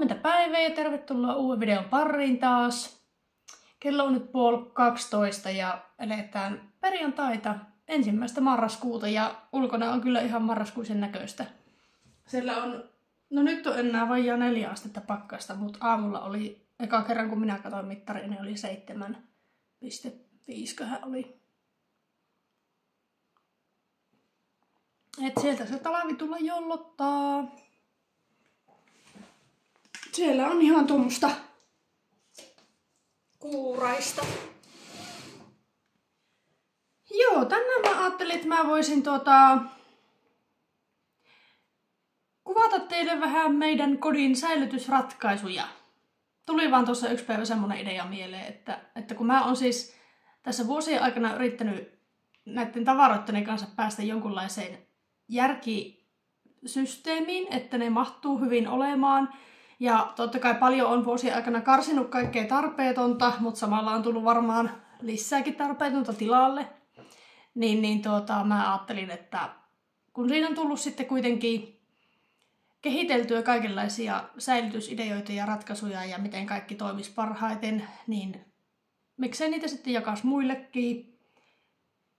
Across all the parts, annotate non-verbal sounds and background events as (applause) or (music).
Huomenta päivää ja tervetuloa uuden videon pariin taas. Kello on nyt puoli 12 ja eletään perjantaita ensimmäistä marraskuuta ja ulkona on kyllä ihan marraskuisen näköistä. Siellä on, no nyt on enää vajaa neljä astetta pakkasta, mutta aamulla oli, eka kerran kun minä katsoin mittariin, niin oli 7,5 oli. Et sieltä se talvi tulla jollottaa. Siellä on ihan tuommoista kuuraista. Joo, tänään mä ajattelin, että mä voisin tuota, kuvata teille vähän meidän kodin säilytysratkaisuja. Tuli vaan tuossa yksi päivä semmonen idea mieleen, että, että kun mä oon siis tässä vuosien aikana yrittänyt näiden tavaroitteni kanssa päästä jonkunlaiseen järkisysteemiin, että ne mahtuu hyvin olemaan – ja totta kai paljon on vuosien aikana karsinut kaikkea tarpeetonta, mutta samalla on tullut varmaan lisääkin tarpeetonta tilalle. Niin, niin tuota, mä ajattelin, että kun siinä on tullut sitten kuitenkin kehiteltyä kaikenlaisia säilytysideoita ja ratkaisuja ja miten kaikki toimisi parhaiten, niin miksei niitä sitten jakaisi muillekin,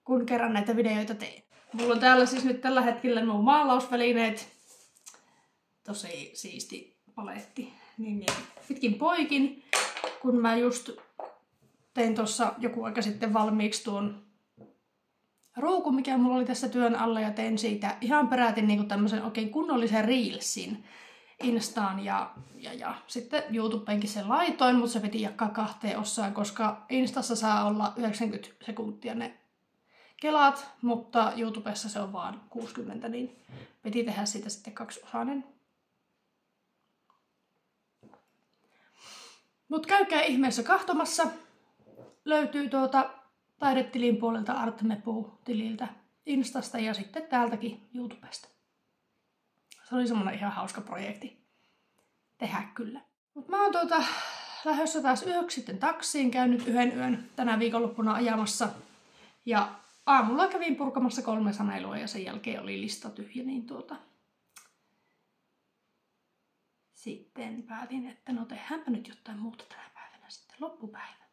kun kerran näitä videoita teen. Mulla on täällä siis nyt tällä hetkellä nuo maalausvälineet. Tosi siisti paletti. Niin, niin. Pitkin poikin, kun mä just tein tuossa joku aika sitten valmiiksi tuon ruukun, mikä mulla oli tässä työn alla ja tein siitä ihan peräti niin tämmöisen oikein kunnollisen reelsin Instaan ja, ja, ja sitten YouTubeenkin sen laitoin, mutta se piti jakaa kahteen osaan, koska Instassa saa olla 90 sekuntia ne kelat, mutta YouTubessa se on vaan 60, niin piti tehdä siitä sitten kaksiosainen Mutta käykää ihmeessä kahtomassa. Löytyy tuota taidetilin puolelta Artmepu-tililtä Instasta ja sitten täältäkin YouTubesta. Se oli semmonen ihan hauska projekti tehdä kyllä. Mut mä oon tuota lähdössä taas yöksi sitten taksiin, käynyt yhden yön tänä viikonloppuna ajamassa. Ja aamulla kävin purkamassa kolme saneilua ja sen jälkeen oli lista tyhjä, niin tuota, sitten päätin, että no tehdäänpä nyt jotain muuta tänä päivänä sitten loppupäivä.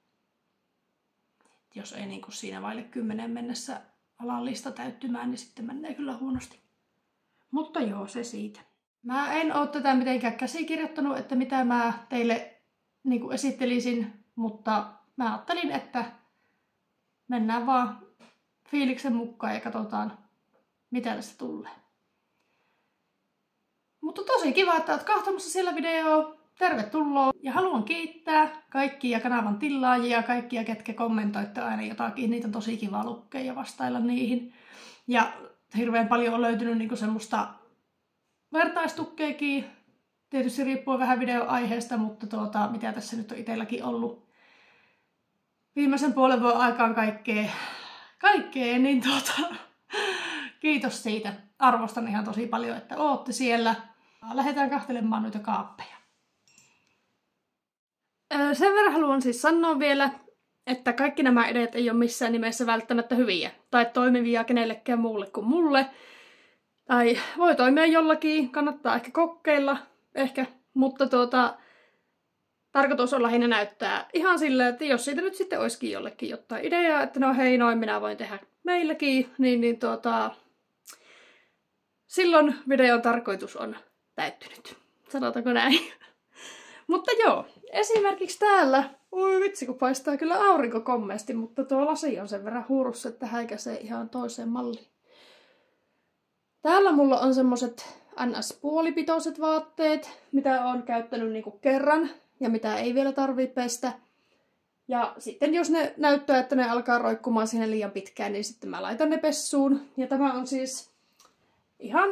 Jos ei niin kuin siinä vaille kymmenen mennessä alan lista täyttymään, niin sitten menee kyllä huonosti. Mutta joo, se siitä. Mä en oo tätä mitenkään käsikirjoittanut, että mitä mä teille niin esittelisin, mutta mä ajattelin, että mennään vaan fiiliksen mukaan ja katsotaan, mitä tästä tulee. Mutta tosi kiva, että olet kahtomassa sillä videoa. Tervetuloa ja haluan kiittää kaikkia kanavan tilaajia, kaikkia ketkä kommentoitte aina jotakin. Niitä on tosi kiva lukea ja vastailla niihin. Ja hirveän paljon on löytynyt niinku semmoista vertaistukkeekin. Tietysti riippuu vähän videoaiheesta, mutta tuota, mitä tässä nyt on itselläkin ollut viimeisen puolen vuoden aikaan kaikkea, kaikkea niin tuota, kiitos siitä. Arvostan ihan tosi paljon, että ootte siellä. Lähdetään kahtelemaan noita kaappeja. Sen verran haluan siis sanoa vielä, että kaikki nämä edet ei ole missään nimessä välttämättä hyviä tai toimivia kenellekään muulle kuin mulle. Tai voi toimia jollakin, kannattaa ehkä kokeilla, ehkä, mutta tuota, tarkoitus on lähinnä näyttää ihan silleen, että jos siitä nyt sitten olisikin jollekin jotain ideaa, että no hei noin minä voin tehdä meilläkin, niin, niin tuota, silloin videon tarkoitus on täyttynyt. Sanotaanko näin? (laughs) mutta joo, esimerkiksi täällä, oi vitsi kun paistaa kyllä aurinko kommesti, mutta tuo lasi on sen verran huurussa, että häikäisee ihan toiseen malliin. Täällä mulla on semmoset NS-puolipitoiset vaatteet, mitä on käyttänyt niinku kerran ja mitä ei vielä tarvii pestä. Ja sitten jos ne näyttää, että ne alkaa roikkumaan sinne liian pitkään, niin sitten mä laitan ne pessuun. Ja tämä on siis ihan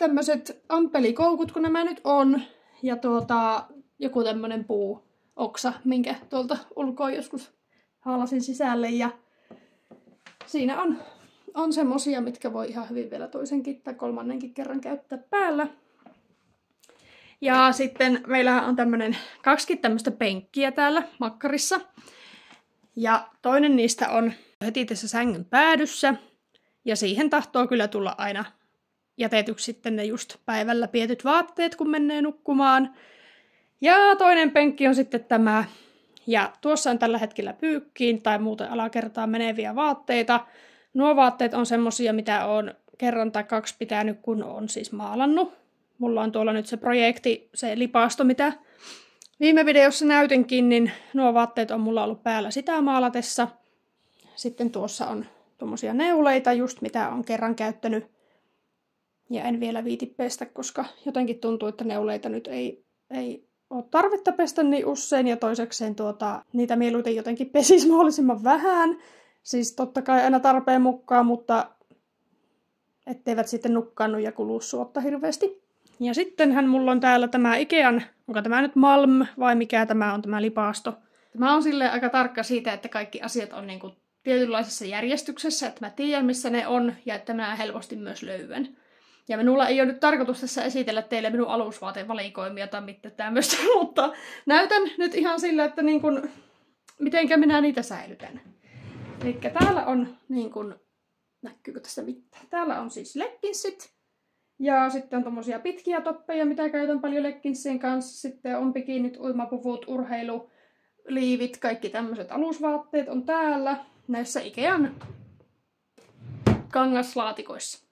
tämmöiset ampelikoukut, kun nämä nyt on. Ja tuota, joku tämmönen puu oksa, minkä tuolta ulkoa joskus haalasin sisälle. Ja siinä on, on semmosia, mitkä voi ihan hyvin vielä toisenkin tai kolmannenkin kerran käyttää päällä. Ja sitten meillä on tämmönen kaksi tämmöistä penkkiä täällä makkarissa. Ja toinen niistä on heti tässä sängyn päädyssä. Ja siihen tahtoo kyllä tulla aina jätetyksi sitten ne just päivällä pietyt vaatteet, kun menee nukkumaan. Ja toinen penkki on sitten tämä. Ja tuossa on tällä hetkellä pyykkiin tai muuten alakertaan meneviä vaatteita. Nuo vaatteet on semmosia, mitä on kerran tai kaksi pitänyt, kun on siis maalannut. Mulla on tuolla nyt se projekti, se lipasto, mitä viime videossa näytinkin, niin nuo vaatteet on mulla ollut päällä sitä maalatessa. Sitten tuossa on tuommoisia neuleita, just mitä on kerran käyttänyt. Ja en vielä viiti pestä, koska jotenkin tuntuu, että neuleita nyt ei, ei ole tarvetta pestä niin usein. Ja toisekseen tuota, niitä mieluiten jotenkin pesis (laughs) mahdollisimman vähän. Siis totta kai aina tarpeen mukaan, mutta etteivät sitten nukkaannu ja kulu suotta hirveästi. Ja sittenhän mulla on täällä tämä Ikean, onko tämä nyt Malm vai mikä tämä on tämä lipasto. Tämä on sille aika tarkka siitä, että kaikki asiat on niin kuin tietynlaisessa järjestyksessä, että mä tiedän missä ne on ja että mä helposti myös löydän. Ja minulla ei ole nyt tarkoitus tässä esitellä teille minun alusvaatevalikoimia tai mitään tämmöistä, (laughs) mutta näytän nyt ihan sillä, että niin kuin, mitenkä minä niitä säilytän. Eli täällä on niin kuin, näkyykö tässä mitään? Täällä on siis legginsit. Ja sitten on tommosia pitkiä toppeja, mitä käytän paljon legginsien kanssa. Sitten on bikinit, uimapuvut, urheilu, liivit, kaikki tämmöiset alusvaatteet on täällä näissä Ikean kangaslaatikoissa.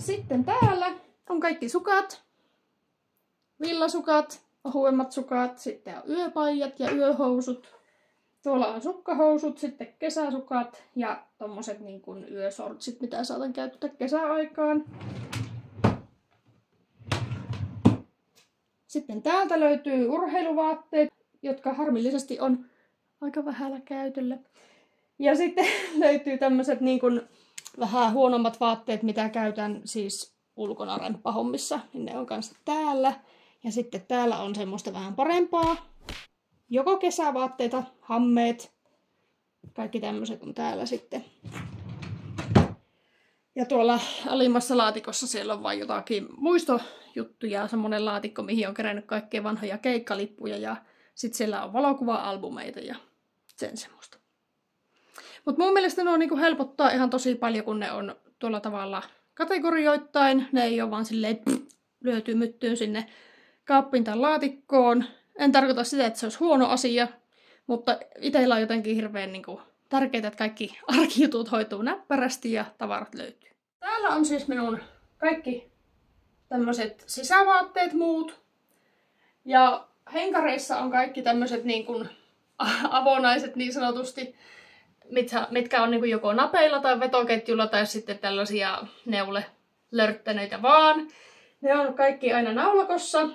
Sitten täällä on kaikki sukat, villasukat, ohuemmat sukat, sitten on yöpaijat ja yöhousut. Tuolla on sukkahousut, sitten kesäsukat ja tommoset niin kuin yösortsit, mitä saatan käyttää kesäaikaan. Sitten täältä löytyy urheiluvaatteet, jotka harmillisesti on aika vähällä käytöllä. Ja sitten (laughs) löytyy tämmöiset niin kuin vähän huonommat vaatteet, mitä käytän siis ulkona remppahommissa, niin ne on kanssa täällä. Ja sitten täällä on semmoista vähän parempaa, joko kesävaatteita, hammeet, kaikki tämmöiset on täällä sitten. Ja tuolla alimmassa laatikossa siellä on vain jotakin muistojuttuja, semmonen laatikko, mihin on kerännyt kaikkea vanhoja keikkalippuja ja sitten siellä on valokuva-albumeita ja sen semmoista. Mutta mun mielestä ne on niinku helpottaa ihan tosi paljon, kun ne on tuolla tavalla kategorioittain. Ne ei ole vaan silleen pff, lyöty myttyyn sinne kaappiin tai laatikkoon. En tarkoita sitä, että se olisi huono asia, mutta itsellä on jotenkin hirveän niinku tärkeää, että kaikki (laughs) arkijutut hoituu näppärästi ja tavarat löytyy. Täällä on siis minun kaikki tämmöiset sisävaatteet muut. Ja henkareissa on kaikki tämmöiset niin kuin (laughs) avonaiset niin sanotusti, mitkä, mitkä on niin joko napeilla tai vetoketjulla tai sitten tällaisia neule lörttäneitä vaan. Ne on kaikki aina naulakossa.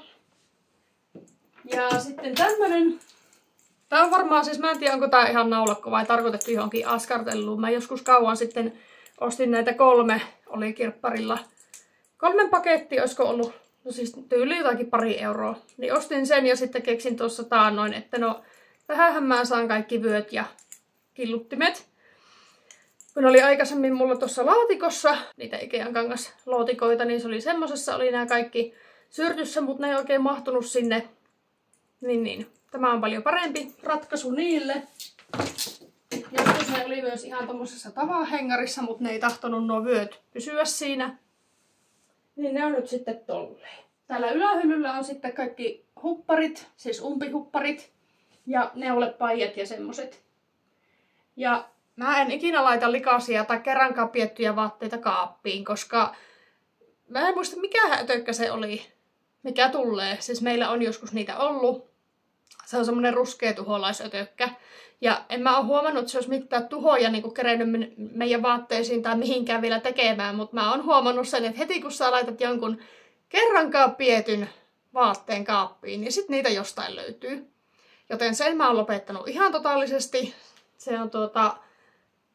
Ja sitten tämmönen. Tää on varmaan, siis mä en tiedä onko tää ihan naulakko vai tarkoitettu johonkin askarteluun. Mä joskus kauan sitten ostin näitä kolme, oli kirpparilla. Kolmen paketti, olisiko ollut no siis tyyli jotakin pari euroa. Niin ostin sen ja sitten keksin tuossa taannoin, että no tähänhän mä saan kaikki vyöt ja killuttimet. Kun oli aikaisemmin mulla tuossa laatikossa, niitä Ikean kangas lootikoita, niin se oli semmosessa, oli nämä kaikki syrtyssä, mutta ne ei oikein mahtunut sinne. Niin niin, tämä on paljon parempi ratkaisu niille. Joskus ne oli myös ihan tommosessa tavahengarissa, mutta ne ei tahtonut nuo vyöt pysyä siinä. Niin ne on nyt sitten tolleen. Täällä ylähyllyllä on sitten kaikki hupparit, siis umpihupparit ja neulepajat ja semmoset. Ja mä en ikinä laita likaisia tai kerrankaan piettyjä vaatteita kaappiin, koska mä en muista mikä ötökkä se oli, mikä tulee. Siis meillä on joskus niitä ollut. Se on semmonen ruskea tuholaisötökkä. Ja en mä oo huomannut, että se olisi mitään tuhoja niin kerennyt meidän vaatteisiin tai mihinkään vielä tekemään, mutta mä oon huomannut sen, että heti kun sä laitat jonkun kerrankaan pietyn vaatteen kaappiin, niin sit niitä jostain löytyy. Joten sen mä oon lopettanut ihan totaalisesti. Se on tuota,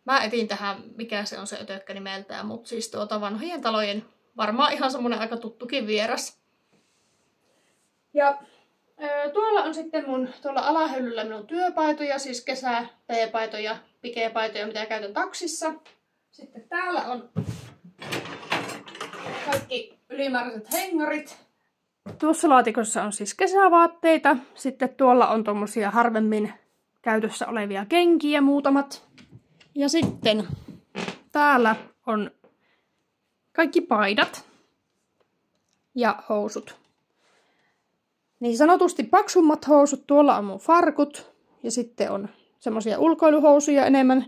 mä etin tähän, mikä se on se ötökkä nimeltään, mutta siis tuota vanhojen talojen varmaan ihan semmonen aika tuttukin vieras. Ja Tuolla on sitten mun tuolla alahyllyllä minun työpaitoja, siis kesä, T-paitoja, pikepaitoja, mitä käytän taksissa. Sitten täällä on kaikki ylimääräiset hengarit. Tuossa laatikossa on siis kesävaatteita. Sitten tuolla on tommosia harvemmin käytössä olevia kenkiä muutamat. Ja sitten täällä on kaikki paidat ja housut. niin sanotusti paksummat housut. Tuolla on mun farkut ja sitten on semmoisia ulkoiluhousuja enemmän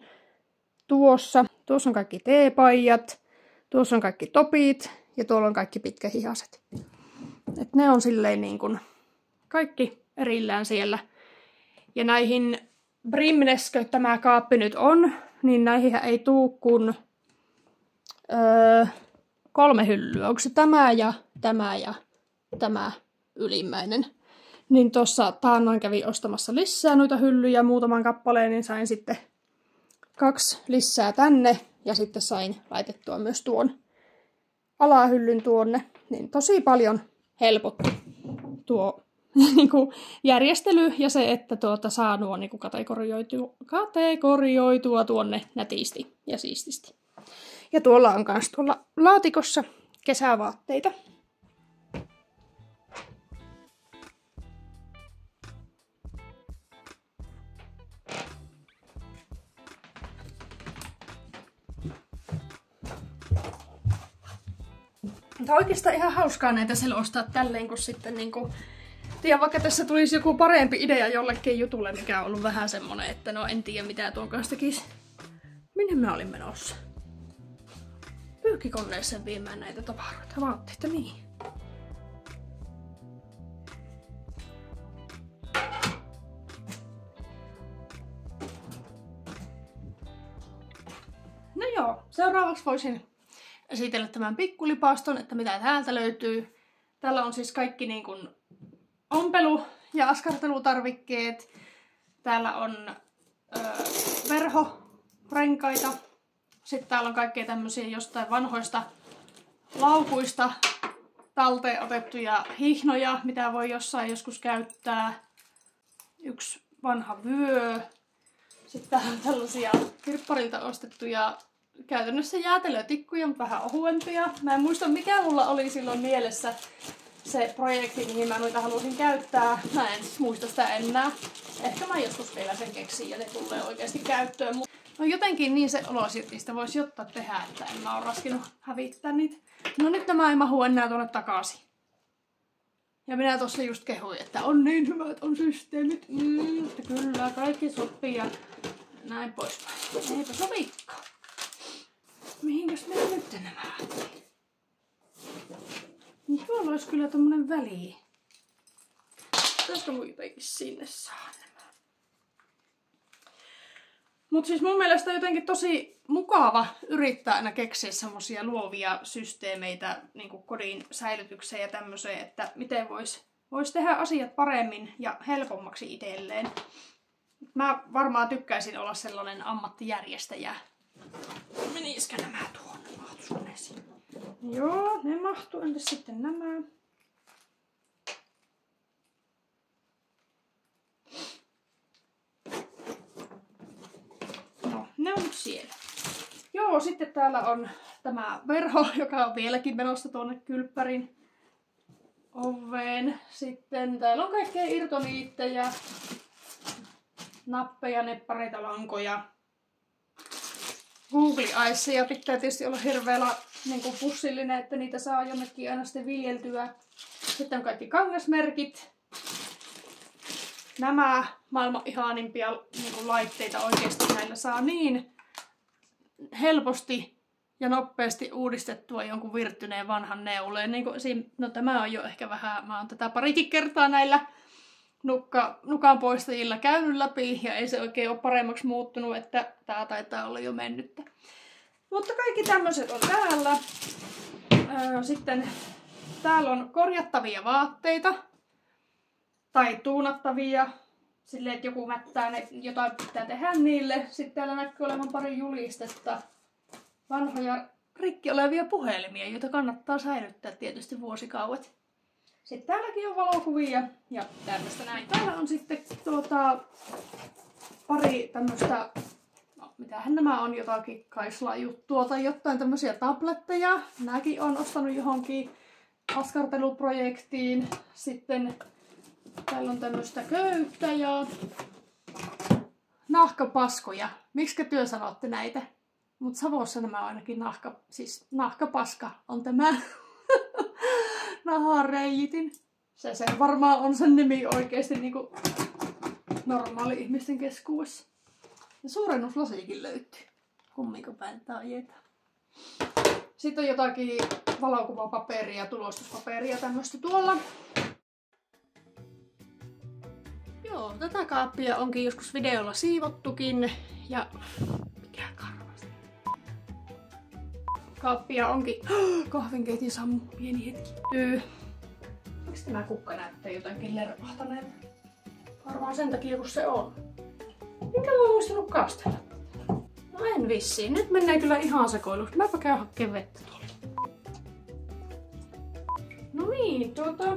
tuossa. Tuossa on kaikki teepaijat, tuossa on kaikki topit ja tuolla on kaikki pitkähihaset. Et ne on silleen niin kuin kaikki erillään siellä. Ja näihin Brimneskö tämä kaappi nyt on, niin näihin ei tuu kuin öö, kolme hyllyä. Onko se tämä ja tämä ja tämä ylimmäinen? Niin tuossa taannoin kävi ostamassa lisää noita hyllyjä muutaman kappaleen, niin sain sitten kaksi lisää tänne ja sitten sain laitettua myös tuon alahyllyn tuonne. Niin tosi paljon helpotti tuo (laughs) niin kuin järjestely ja se, että tuota, saa nuo niin kuin kategorioitua, kategorioitua tuonne nätisti ja siististi. Ja tuolla on myös tuolla laatikossa kesävaatteita. Mutta oikeastaan ihan hauskaa näitä selostaa tälleen, kun sitten niinku... Tiedän, vaikka tässä tulisi joku parempi idea jollekin jutulle, mikä on ollut vähän semmonen, että no en tiedä mitä tuon kanssa tekisi. Minne mä olin menossa? Pyykkikoneeseen viemään näitä tavaroita, vaatteita, niin. No joo, seuraavaksi voisin esitellä tämän pikkulipaston, että mitä täältä löytyy. Täällä on siis kaikki niin kuin ompelu- ja askartelutarvikkeet. Täällä on ö, verho, renkaita. Sitten täällä on kaikkea tämmöisiä jostain vanhoista laukuista talteen otettuja hihnoja, mitä voi jossain joskus käyttää. Yksi vanha vyö. Sitten täällä on tällaisia kirpparilta ostettuja käytännössä jäätelötikkuja, vähän ohuempia. Mä en muista mikä mulla oli silloin mielessä se projekti, mihin mä noita halusin käyttää. Mä en siis muista sitä enää. Ehkä mä joskus vielä sen keksin ja ne tulee oikeasti käyttöön. No jotenkin niin se olo niistä voisi jotta tehdä, että en mä oo raskinut hävittää niitä. No nyt tämä ei mahu enää tuonne takaisin. Ja minä tuossa just kehuin, että on niin hyvät on systeemit. Mm, että kyllä, kaikki sopii ja näin poispäin. Eipä sovikaan. Mihinkäs me nyt nämä Niin tuolla olisi kyllä tommonen väli. Pitäisikö mun jotenkin sinne saa nämä? Mut siis mun mielestä jotenkin tosi mukava yrittää aina keksiä semmosia luovia systeemeitä niin kodin säilytykseen ja tämmöiseen, että miten vois, vois tehdä asiat paremmin ja helpommaksi itselleen. Mä varmaan tykkäisin olla sellainen ammattijärjestäjä, Menisikö nämä tuonne? Sinne? Joo, ne mahtuu. Entäs sitten nämä? No, ne on siellä. Joo, sitten täällä on tämä verho, joka on vieläkin menossa tuonne kylppärin oveen. Sitten täällä on kaikkea irtoniittejä, nappeja, neppareita, lankoja, Google ja pitää tietysti olla hirveellä niin kuin pussillinen, että niitä saa jonnekin aina sitten viljeltyä. Sitten on kaikki kangasmerkit. Nämä maailman ihanimpia niin kuin laitteita oikeasti näillä saa niin helposti ja nopeasti uudistettua jonkun virttyneen vanhan neuleen. Niin kuin, no tämä on jo ehkä vähän, mä oon tätä parikin kertaa näillä nukka, nukan poistajilla käynyt läpi ja ei se oikein ole paremmaksi muuttunut, että tää taitaa olla jo mennyttä. Mutta kaikki tämmöiset on täällä. Sitten täällä on korjattavia vaatteita tai tuunattavia. Silleen, että joku mättää ne, jotain pitää tehdä niille. Sitten täällä näkyy olevan pari julistetta. Vanhoja rikki olevia puhelimia, joita kannattaa säilyttää tietysti vuosikauet. Sitten täälläkin on valokuvia ja tämmöistä näin. Täällä on sitten tuota, pari tämmöistä, mitähän nämä on, jotakin kaisla-juttua tai jotain tämmöisiä tabletteja. Nämäkin on ostanut johonkin askarteluprojektiin. Sitten täällä on tämmöistä köyttä ja nahkapaskoja. Miksi työ sanotte näitä? Mutta Savossa nämä on ainakin nahka, siis nahkapaska on tämä (laughs) nahan reijitin. Se, se varmaan on sen nimi oikeasti niinku normaali ihmisten keskuudessa. Ja suurennuslasikin löytyy. Kummiko päin ajetaan. Sitten on jotakin valokuvapaperia, tulostuspaperia tämmöistä tuolla. Joo, tätä kaappia onkin joskus videolla siivottukin. Ja mikä karvas. Kaappia onkin... (gasps) Kahvinkeitin sammu, pieni hetki. Tyy. Miksi tämä kukka näyttää jotenkin lerpahtaneen? Varmaan sen takia, kun se on. Minkä mä muistanut kastella? No en vissiin. Nyt menee kyllä ihan sekoilu. Mäpä käyn hakkeen vettä tuolla. No niin, tuota...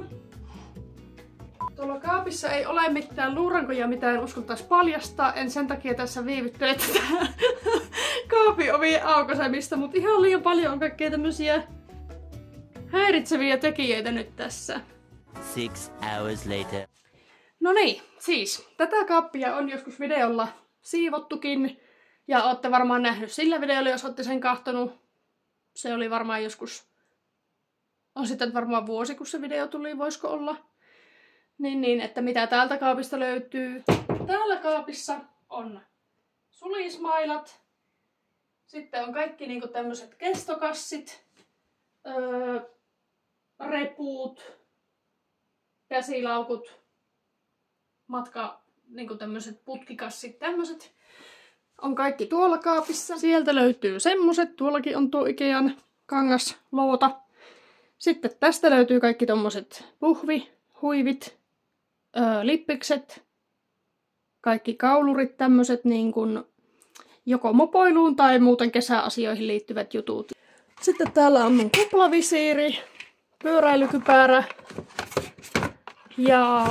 Tuolla kaapissa ei ole mitään luurankoja, mitä en uskaltaisi paljastaa. En sen takia tässä viivyttele tätä (laughs) kaapin ovien mutta ihan liian paljon on kaikkea tämmösiä häiritseviä tekijöitä nyt tässä. Six hours later. No niin, siis tätä kaappia on joskus videolla siivottukin. Ja olette varmaan nähnyt sillä videolla, jos olette sen kahtonut. Se oli varmaan joskus... On sitten varmaan vuosi, kun se video tuli, voisiko olla. Niin, niin, että mitä täältä kaapista löytyy. Täällä kaapissa on sulismailat. Sitten on kaikki niinku tämmöiset kestokassit. Öö, repuut. Käsilaukut. Matka, niinku tämmöiset putkikassit, tämmöiset on kaikki tuolla kaapissa. Sieltä löytyy semmoset. Tuollakin on tuo Ikean kangasloota. Sitten tästä löytyy kaikki tommoset puhvi, huivit, öö, lippikset, kaikki kaulurit, tämmöiset niin kuin joko mopoiluun tai muuten kesäasioihin liittyvät jutut. Sitten täällä on mun kuplavisiiri, pyöräilykypärä ja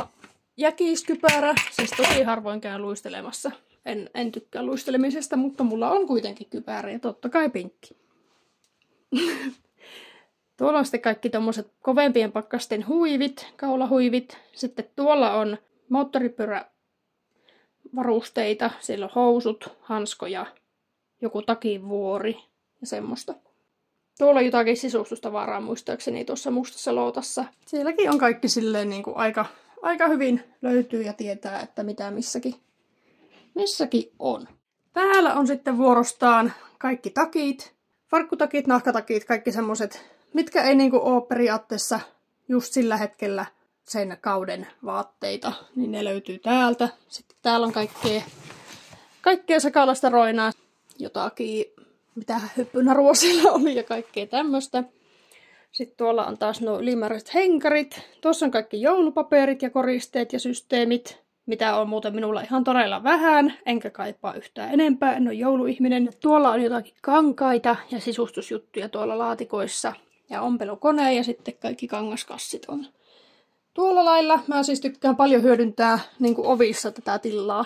jäkiskypärä. Siis tosi harvoin käyn luistelemassa. En, en tykkää luistelemisesta, mutta mulla on kuitenkin kypärä ja totta kai pinkki. (laughs) Tuolla on sitten kaikki tommoset kovempien pakkasten huivit, kaulahuivit. Sitten tuolla on moottoripyörä varusteita. Siellä on housut, hanskoja, joku takivuori ja semmoista. Tuolla on jotakin sisustustavaraa muistaakseni tuossa mustassa lootassa. Sielläkin on kaikki silleen niin kuin aika, aika hyvin löytyy ja tietää, että mitä missäkin, missäkin on. Täällä on sitten vuorostaan kaikki takit, farkkutakit, nahkatakit, kaikki semmoset mitkä ei niinku ole periaatteessa just sillä hetkellä sen kauden vaatteita, niin ne löytyy täältä. Sitten täällä on kaikkea, kaikkea sekalaista roinaa, jotakin, mitä hyppynarua siellä oli ja kaikkea tämmöistä. Sitten tuolla on taas nuo ylimääräiset henkarit. Tuossa on kaikki joulupaperit ja koristeet ja systeemit, mitä on muuten minulla ihan todella vähän, enkä kaipaa yhtään enempää, en ole jouluihminen. Tuolla on jotakin kankaita ja sisustusjuttuja tuolla laatikoissa ja ompelukone ja sitten kaikki kangaskassit on tuolla lailla. Mä siis tykkään paljon hyödyntää niin ovissa tätä tilaa,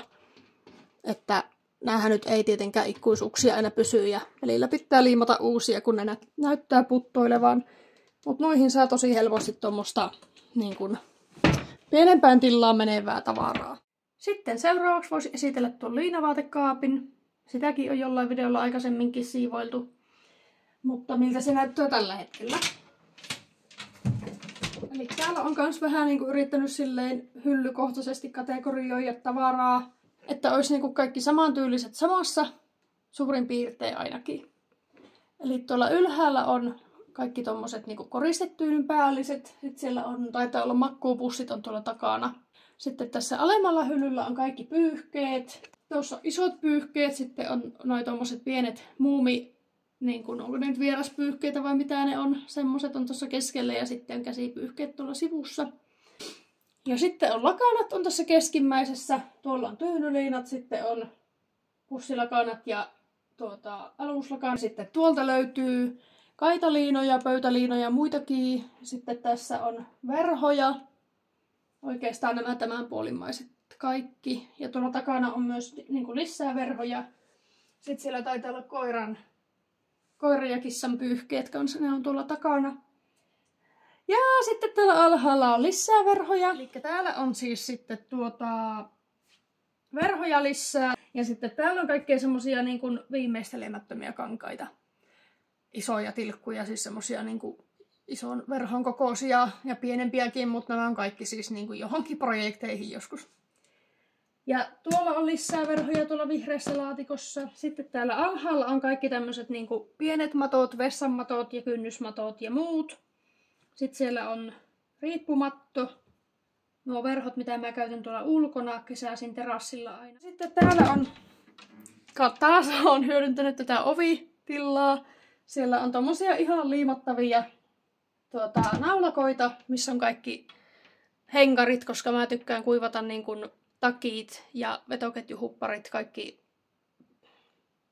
että näähän nyt ei tietenkään ikuisuuksia aina pysy ja välillä pitää liimata uusia, kun ne nä- näyttää puttoilevan. Mutta noihin saa tosi helposti tuommoista niin kuin, pienempään tilaan menevää tavaraa. Sitten seuraavaksi voisi esitellä tuon liinavaatekaapin. Sitäkin on jollain videolla aikaisemminkin siivoiltu. Mutta miltä se näyttää tällä hetkellä. Eli täällä on myös vähän niinku yrittänyt silleen hyllykohtaisesti kategorioida tavaraa, että olisi niinku kaikki samantyyliset samassa, suurin piirtein ainakin. Eli tuolla ylhäällä on kaikki tommoset niinku koristetyynyn päälliset. Sitten siellä on, taitaa olla makkuupussit on tuolla takana. Sitten tässä alemmalla hyllyllä on kaikki pyyhkeet. Tuossa on isot pyyhkeet, sitten on noin tommoset pienet muumi niin kuin, onko ne nyt vieraspyyhkeitä vai mitä ne on. Semmoset on tuossa keskellä ja sitten on käsipyyhkeet tuolla sivussa. Ja sitten on lakanat on tässä keskimmäisessä. Tuolla on tyynyliinat, sitten on pussilakanat ja tuota, aluslakanat. Sitten tuolta löytyy kaitaliinoja, pöytäliinoja ja muitakin. Sitten tässä on verhoja. Oikeastaan nämä tämänpuolimaiset kaikki. Ja tuolla takana on myös niin kuin lisää verhoja. Sitten siellä taitaa olla koiran koiran ja kissan pyyhkeet kanssa, ne on tuolla takana. Ja sitten täällä alhaalla on lisää verhoja. Eli täällä on siis sitten tuota verhoja lisää. Ja sitten täällä on kaikkea semmosia niin kuin viimeistelemättömiä kankaita. Isoja tilkkuja, siis semmosia niin kuin ison verhon kokoisia ja pienempiäkin, mutta nämä on kaikki siis niin kuin johonkin projekteihin joskus. Ja tuolla on lisää verhoja tuolla vihreässä laatikossa. Sitten täällä alhaalla on kaikki tämmöiset niin pienet matot, vessanmatot ja kynnysmatot ja muut. Sitten siellä on riippumatto, nuo verhot, mitä mä käytän tuolla ulkona kesäisin terassilla aina. Sitten täällä on, taas (laughs) on hyödyntänyt tätä ovitilaa. Siellä on tommosia ihan liimattavia tuota, naulakoita, missä on kaikki henkarit, koska mä tykkään kuivata niin kuin takit ja vetoketjuhupparit, kaikki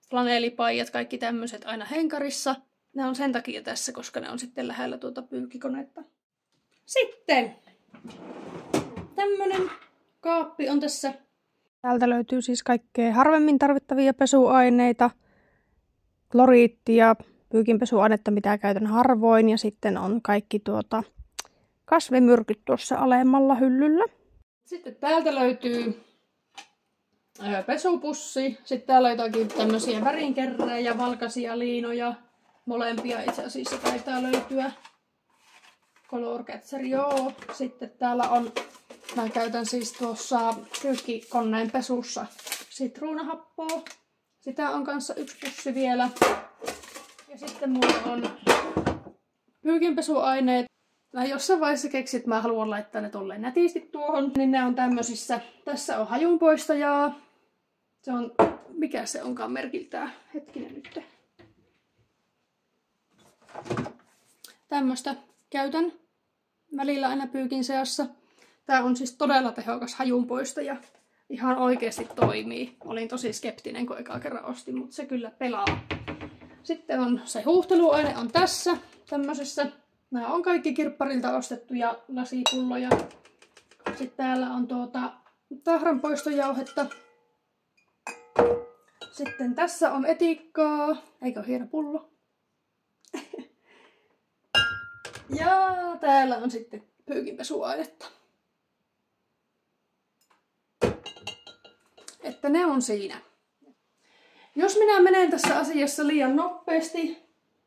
flanellipaijat, kaikki tämmöiset aina henkarissa. Ne on sen takia tässä, koska ne on sitten lähellä tuota pyykkikonetta. Sitten tämmönen kaappi on tässä. Täältä löytyy siis kaikkea harvemmin tarvittavia pesuaineita, kloriittia, pyykinpesuainetta, mitä käytän harvoin, ja sitten on kaikki tuota kasvimyrkyt tuossa alemmalla hyllyllä. Sitten täältä löytyy pesupussi. Sitten täällä on jotakin tämmöisiä värinkerrejä, valkaisia liinoja. Molempia itse asiassa taitaa löytyä. Color Catcher, joo. Sitten täällä on, mä käytän siis tuossa pyykkikoneen pesussa sitruunahappoa. Sitä on kanssa yksi pussi vielä. Sitten mulla on pyykinpesuaineet. Mä jossain vaiheessa keksin, että mä haluan laittaa ne tolleen nätisti tuohon. Niin ne on tämmösissä. Tässä on hajunpoistajaa. Se on, mikä se onkaan merkiltää. Hetkinen nyt. Tämmöstä käytän välillä aina pyykin seassa. Tää on siis todella tehokas hajunpoistaja. Ihan oikeasti toimii. Olin tosi skeptinen, kun eka kerran ostin, mutta se kyllä pelaa. Sitten on se huuhteluaine on tässä, tämmöisessä. Nämä on kaikki kirpparilta ostettuja lasipulloja. Sitten täällä on tuota tahranpoistojauhetta. Sitten tässä on etikkaa. Eikö hieno pullo? (laughs) ja täällä on sitten pyykinpesuainetta. Että ne on siinä. Jos minä menen tässä asiassa liian nopeasti,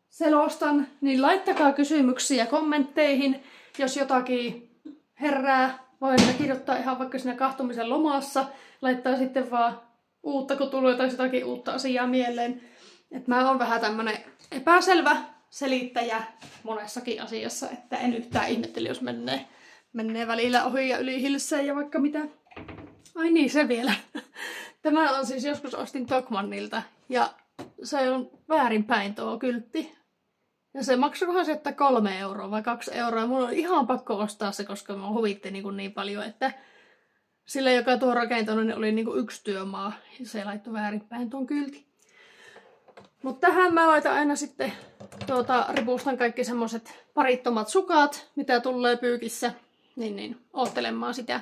selostan, niin laittakaa kysymyksiä kommentteihin. Jos jotakin herää, voin kirjoittaa ihan vaikka siinä kahtumisen lomassa. Laittaa sitten vaan uutta, kun tulee tai jotakin uutta asiaa mieleen. Et mä oon vähän tämmönen epäselvä selittäjä monessakin asiassa, että en yhtään ihmetteli, jos menee, menee välillä ohi ja yli hilseen ja vaikka mitä. Ai niin, se vielä. Tämä on siis joskus ostin Tokmannilta ja se on väärinpäin tuo kyltti. Ja se maksoikohan se, että kolme euroa vai kaksi euroa. Mulla on ihan pakko ostaa se, koska mä huvitti niin, niin paljon, että sillä, joka tuo rakentanut, niin oli niin kuin yksi työmaa. Ja se laittoi väärinpäin tuon kylti. Mutta tähän mä laitan aina sitten tuota, ripustan kaikki semmoset parittomat sukat, mitä tulee pyykissä. Niin, niin, oottelemaan sitä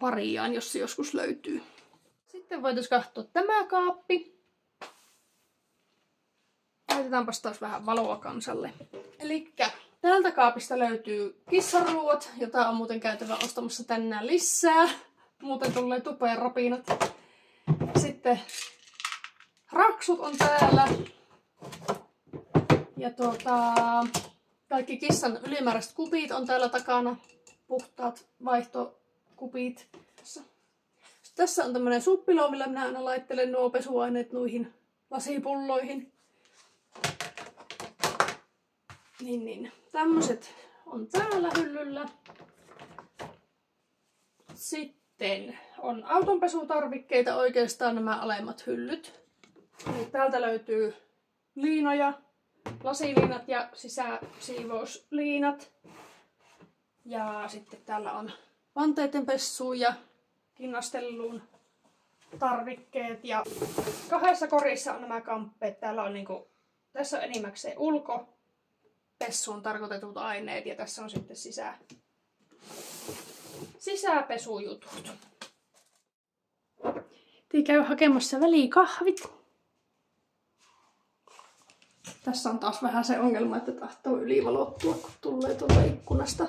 pariaan, jos se joskus löytyy. Sitten voitaisiin katsoa tämä kaappi. Laitetaanpas taas vähän valoa kansalle. Eli tältä kaapista löytyy kissaruot, jota on muuten käytävä ostamassa tänään lisää. Muuten tulee tupeen rapinat. Sitten raksut on täällä. Ja tuota, kaikki kissan ylimääräiset kupit on täällä takana. Puhtaat vaihtokupit. Tässä on tämmönen suppilo, millä minä aina laittelen nuo pesuaineet noihin lasipulloihin. Niin, niin. Tämmöset on täällä hyllyllä. Sitten on autonpesutarvikkeita oikeastaan nämä alemmat hyllyt. Eli täältä löytyy liinoja, lasiliinat ja sisäsiivousliinat. Ja sitten täällä on vanteiden pessuja, kinnasteluun tarvikkeet ja kahdessa korissa on nämä kamppeet. Täällä on niinku, tässä on enimmäkseen ulko, pessuun tarkoitetut aineet ja tässä on sitten sisä, sisäpesujutut. Tii käy hakemassa välikahvit. Tässä on taas vähän se ongelma, että tahtoo ylivalottua, kun tulee tuolta ikkunasta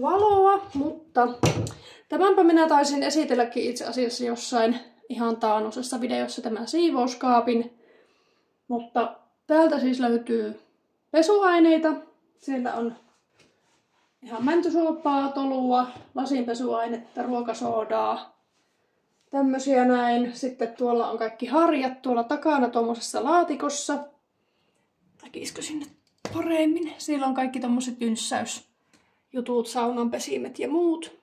valoa, mutta Tämänpä minä taisin esitelläkin itse asiassa jossain ihan taannoisessa videossa tämän siivouskaapin. Mutta täältä siis löytyy pesuaineita Siellä on ihan mäntysuopaa, tolua, lasinpesuainetta, ruokasoodaa, tämmösiä näin. Sitten tuolla on kaikki harjat tuolla takana tuommoisessa laatikossa. Näkisikö sinne paremmin? Siellä on kaikki tommoset jynssäysjutut, saunanpesimet ja muut.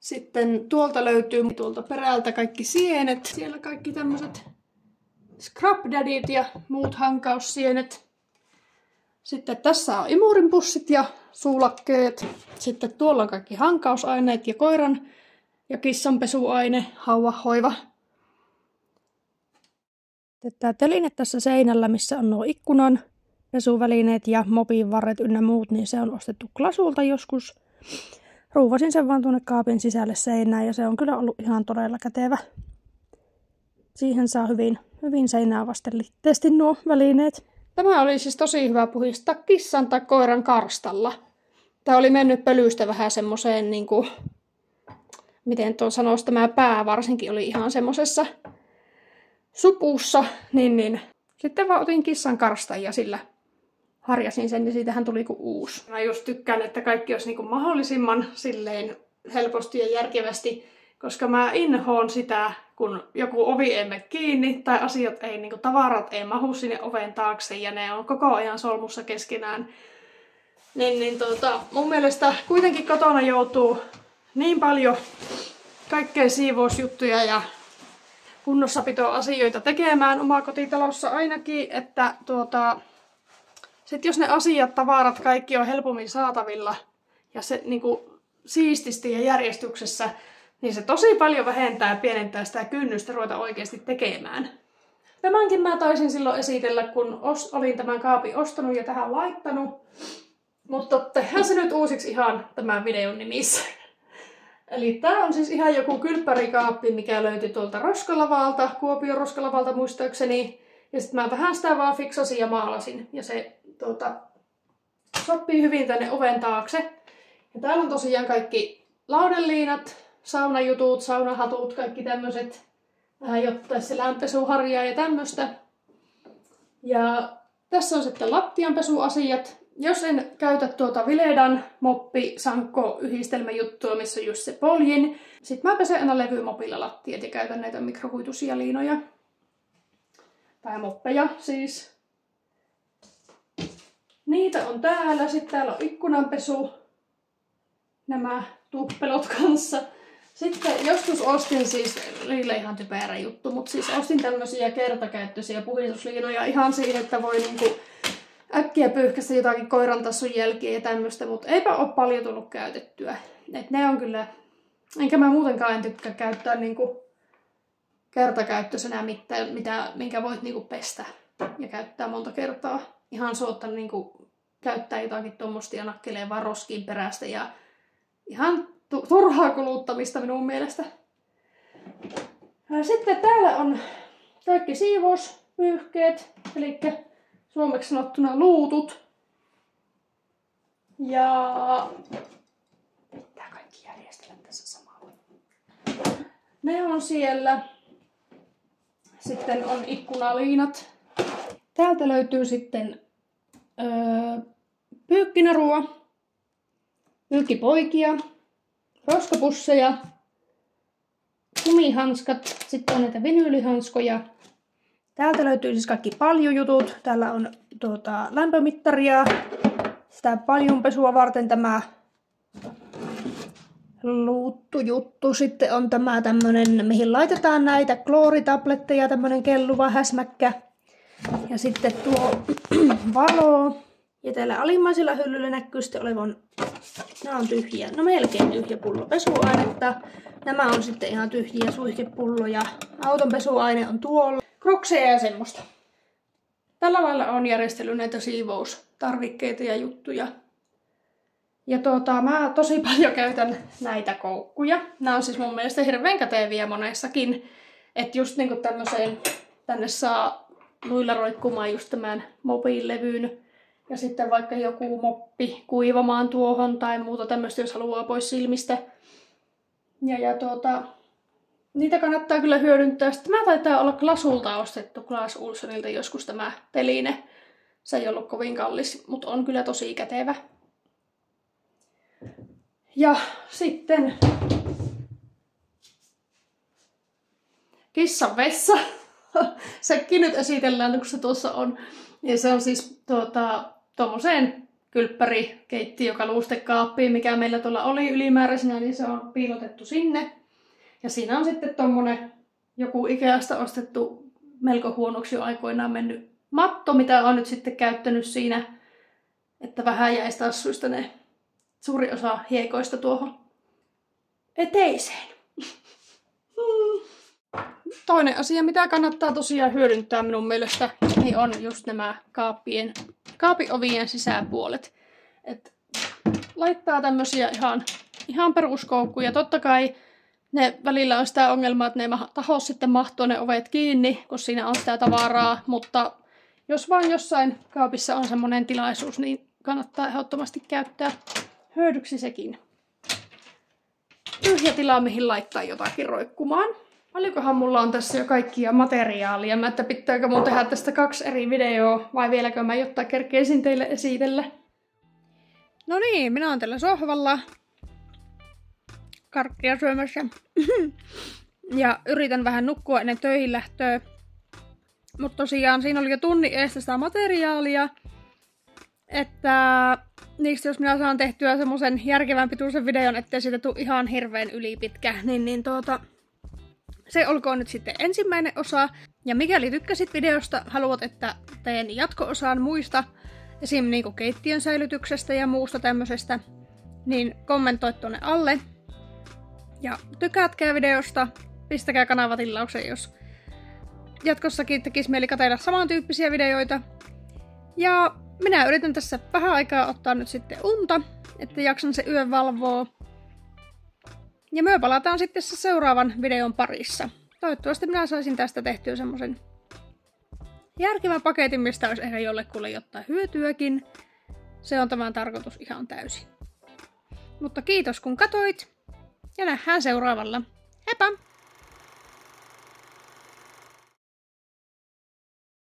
Sitten tuolta löytyy tuolta perältä kaikki sienet. Siellä kaikki tämmöiset scrap daddit ja muut hankaussienet. Sitten tässä on imurinpussit ja suulakkeet. Sitten tuolla on kaikki hankausaineet ja koiran ja kissanpesuaine, hauahoiva. Tämä teline tässä seinällä, missä on nuo ikkunan pesuvälineet ja mopin varret ynnä muut, niin se on ostettu Klasulta joskus. Ruuvasin sen vaan tuonne kaapin sisälle seinään ja se on kyllä ollut ihan todella kätevä. Siihen saa hyvin, hyvin seinää vasten litteesti nuo välineet. Tämä oli siis tosi hyvä puhistaa kissan tai koiran karstalla. Tämä oli mennyt pölystä vähän semmoiseen, niin kuin, miten tuon sanoisi, tämä pää varsinkin oli ihan semmoisessa supussa, niin, niin sitten vaan otin kissan karstan ja sillä harjasin sen, niin siitähän tuli kuin uusi. Mä just tykkään, että kaikki olisi niin mahdollisimman silleen helposti ja järkevästi, koska mä inhoon sitä, kun joku ovi ei mene kiinni tai asiat ei, niin kuin tavarat ei mahu sinne oven taakse ja ne on koko ajan solmussa keskenään. Niin, niin tuota, mun mielestä kuitenkin kotona joutuu niin paljon kaikkea siivousjuttuja ja kunnossapitoasioita tekemään omakotitalossa ainakin, että tuota, sitten jos ne asiat, tavarat, kaikki on helpommin saatavilla ja se niin kuin, siististi ja järjestyksessä, niin se tosi paljon vähentää ja pienentää sitä kynnystä ruveta oikeasti tekemään. Tämänkin mä taisin silloin esitellä, kun os, olin tämän kaapin ostanut ja tähän laittanut. Mutta tehdään se nyt uusiksi ihan tämän videon nimissä. Eli tää on siis ihan joku kylppärikaappi, mikä löytyi tuolta Roskalavalta, Kuopion Roskalavalta muistaakseni. Ja sitten mä vähän sitä vaan fiksasin ja maalasin. Ja se tuota, sopii hyvin tänne oven taakse. Ja täällä on tosiaan kaikki laudeliinat, saunajutut, saunahatut, kaikki tämmöiset. Vähän jottaisi lämpösuharjaa ja tämmöistä. Ja tässä on sitten lattianpesuasiat. Jos en käytä tuota Viledan moppi sankko yhdistelmäjuttua, missä on just se poljin, sitten mä pesen aina levymopilla lattiat ja käytän näitä mikrohuitusia liinoja. Tai moppeja siis. Niitä on täällä. Sitten täällä on ikkunanpesu. Nämä tuppelot kanssa. Sitten joskus ostin siis, niille ihan typerä juttu, mutta siis ostin tämmöisiä kertakäyttöisiä puhdistusliinoja ihan siihen, että voi niinku äkkiä pyyhkästä jotakin koiran tassun jälkiä ja tämmöistä, mutta eipä ole paljon tullut käytettyä. Et ne on kyllä, enkä mä muutenkaan en tykkää käyttää niinku kertakäyttöisenä mitä, mitä, minkä voit niinku pestä ja käyttää monta kertaa. Ihan suotta niinku käyttää jotakin tuommoista ja nakkelee vaan roskiin perästä ja ihan turhaa kuluttamista minun mielestä. Sitten täällä on kaikki siivouspyyhkeet, eli suomeksi sanottuna luutut. Ja pitää kaikki järjestellä tässä samalla. Ne on siellä. Sitten on ikkunaliinat. Täältä löytyy sitten öö, pyykkinarua, ylkipoikia, roskapusseja, kumihanskat, sitten on näitä vinyylihanskoja. Täältä löytyy siis kaikki paljujutut. Täällä on tuota, lämpömittaria, sitä paljunpesua varten tämä luuttujuttu. Sitten on tämä tämmönen, mihin laitetaan näitä klooritabletteja, tämmönen kelluva häsmäkkä. Ja sitten tuo (clears throat) valo. Ja täällä alimmaisilla hyllyllä näkyy sitten olevan, nämä on tyhjiä, no melkein tyhjä pullo pesuainetta. Nämä on sitten ihan tyhjiä suihkepulloja. Auton pesuaine on tuolla. Krokseja ja semmoista. Tällä lailla on järjestellyt näitä siivoustarvikkeita ja juttuja. Ja tuota, mä tosi (laughs) paljon käytän näitä koukkuja. Nämä on siis mun mielestä hirveän käteviä monessakin. Että just niinku tämmöiseen, tänne saa luilla roikkumaan just tämän mobiililevyyn ja sitten vaikka joku moppi kuivamaan tuohon tai muuta tämmöistä, jos haluaa pois silmistä. Ja, ja tuota, niitä kannattaa kyllä hyödyntää. Sitten mä taitaa olla Glasulta ostettu Glass Ulsonilta joskus tämä teline. Se ei ollut kovin kallis, mutta on kyllä tosi kätevä. Ja sitten kissan vessa. (laughs) Sekin nyt esitellään, kun se tuossa on. Ja se on siis tuota, tuommoiseen kylppärikeittiökaluustekaappiin, mikä meillä tuolla oli ylimääräisenä, niin se on piilotettu sinne. Ja siinä on sitten tuommoinen joku Ikeasta ostettu melko huonoksi jo aikoinaan mennyt matto, mitä on nyt sitten käyttänyt siinä, että vähän jäisi tassuista ne suuri osa hiekoista tuohon eteiseen. Toinen asia, mitä kannattaa tosiaan hyödyntää minun mielestä, niin on just nämä kaappien, kaapiovien sisäpuolet. Et laittaa tämmöisiä ihan, ihan peruskoukkuja. Totta kai ne välillä on sitä ongelmaa, että ne taho sitten mahtuu ne ovet kiinni, kun siinä on sitä tavaraa, mutta jos vain jossain kaapissa on semmoinen tilaisuus, niin kannattaa ehdottomasti käyttää hyödyksi sekin. Tyhjä tila, mihin laittaa jotakin roikkumaan. Paljonkohan mulla on tässä jo kaikkia materiaalia? Mä, että pitääkö mun tehdä tästä kaksi eri videoa vai vieläkö mä jotta kerkeisin teille esitellä? No niin, minä oon tällä sohvalla. Karkkia syömässä. ja yritän vähän nukkua ennen töihin lähtöä. Mutta tosiaan siinä oli jo tunni eestä sitä materiaalia. Että niistä jos minä saan tehtyä semmoisen järkevän pituisen videon, ettei siitä tule ihan hirveän ylipitkä, niin, niin tuota, se olkoon nyt sitten ensimmäinen osa. Ja mikäli tykkäsit videosta, haluat, että teen jatko-osaan muista, esim. Niinku keittiön säilytyksestä ja muusta tämmöisestä, niin kommentoi tuonne alle. Ja tykkäätkää videosta, pistäkää kanavatilauksen, jos jatkossakin tekisi mieli katella samantyyppisiä videoita. Ja minä yritän tässä vähän aikaa ottaa nyt sitten unta, että jaksan se yön valvoa. Ja me palataan sitten se seuraavan videon parissa. Toivottavasti minä saisin tästä tehtyä semmoisen järkevän paketin, mistä olisi ehkä jollekulle jotain hyötyäkin. Se on tämän tarkoitus ihan täysin. Mutta kiitos kun katoit ja nähdään seuraavalla. Heippa!